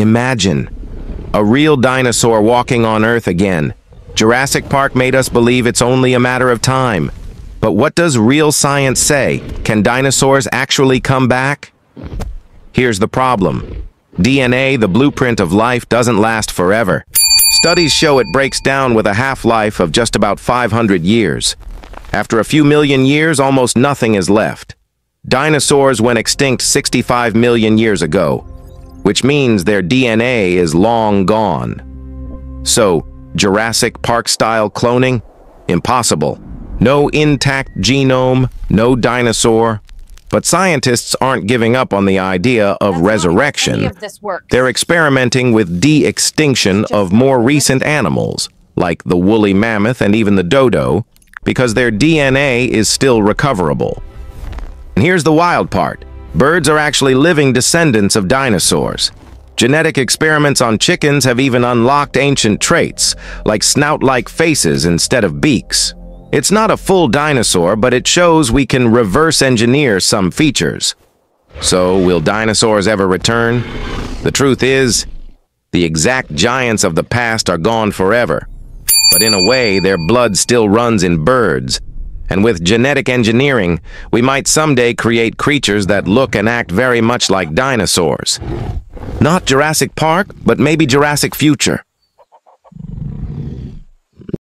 Imagine, a real dinosaur walking on Earth again. Jurassic Park made us believe it's only a matter of time. But what does real science say? Can dinosaurs actually come back? Here's the problem. DNA, the blueprint of life, doesn't last forever. Studies show it breaks down with a half-life of just about 500 years. After a few million years, almost nothing is left. Dinosaurs went extinct 65 million years ago, which means their DNA is long gone. So, Jurassic Park-style cloning? Impossible. No intact genome, no dinosaur. But scientists aren't giving up on the idea of That's resurrection. Of. They're experimenting with de-extinction of more recent animals, like the woolly mammoth and even the dodo, because their DNA is still recoverable. And here's the wild part. Birds are actually living descendants of dinosaurs. Genetic experiments on chickens have even unlocked ancient traits, like snout-like faces instead of beaks. It's not a full dinosaur, but it shows we can reverse engineer some features. So, will dinosaurs ever return? The truth is, the exact giants of the past are gone forever. But in a way, their blood still runs in birds. And with genetic engineering, we might someday create creatures that look and act very much like dinosaurs. Not Jurassic Park, but maybe Jurassic Future.